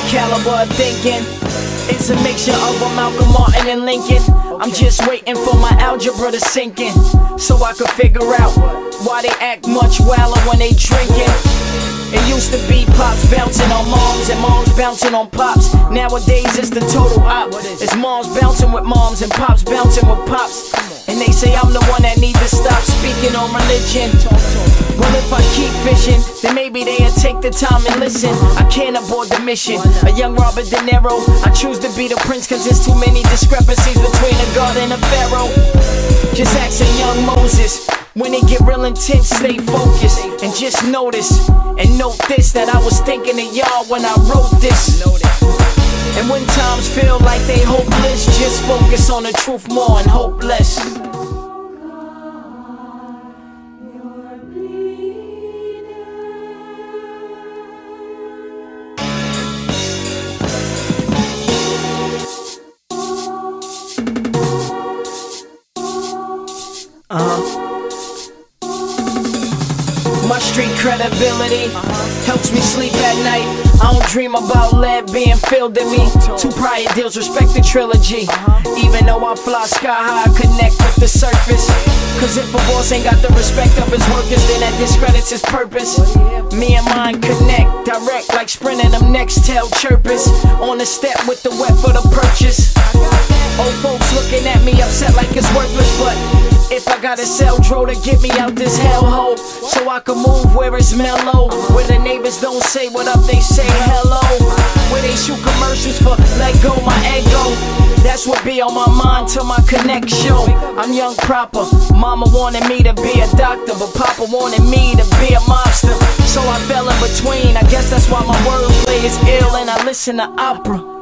caliber of thinking. It's a mixture of a Malcolm Martin and Lincoln. I'm just waiting for my algebra to sink in, so I can figure out why they act much wilder when they drinking. It used to be pops bouncing on moms and moms bouncing on pops. Nowadays it's the total op. It's moms bouncing with moms and pops bouncing with pops. They say I'm the one that need to stop speaking on religion. Well, if I keep fishing, then maybe they'll take the time and listen. I can't abort the mission. A young Robert De Niro. I choose to be the prince cause there's too many discrepancies between a god and a pharaoh. Just asking young Moses. When it get real intense, stay focused and just notice and note this that I was thinking of y'all when I wrote this. And when times feel like they hopeless, just focus on the truth more and hope My street credibility helps me sleep at night. I don't dream about lead being filled in me. Two prior deals respect the trilogy. Even though I fly sky high, connect the surface. Cause if a boss ain't got the respect of his workers, then that discredits his purpose. Me and mine connect direct like sprinting them Nextel chirpers. On the step with the wet for the purchase. Old folks looking at me upset like it's worthless, but if I gotta sell dro to get me out this hellhole, so I can move where it's mellow, where the neighbors don't say what up, they say hello, where they shoot commercials for let go my ego. That's what be on my mind till my connect show. I'm young proper. Mama wanted me to be a doctor, but Papa wanted me to be a monster. So I fell in between. I guess that's why my wordplay is ill and I listen to opera.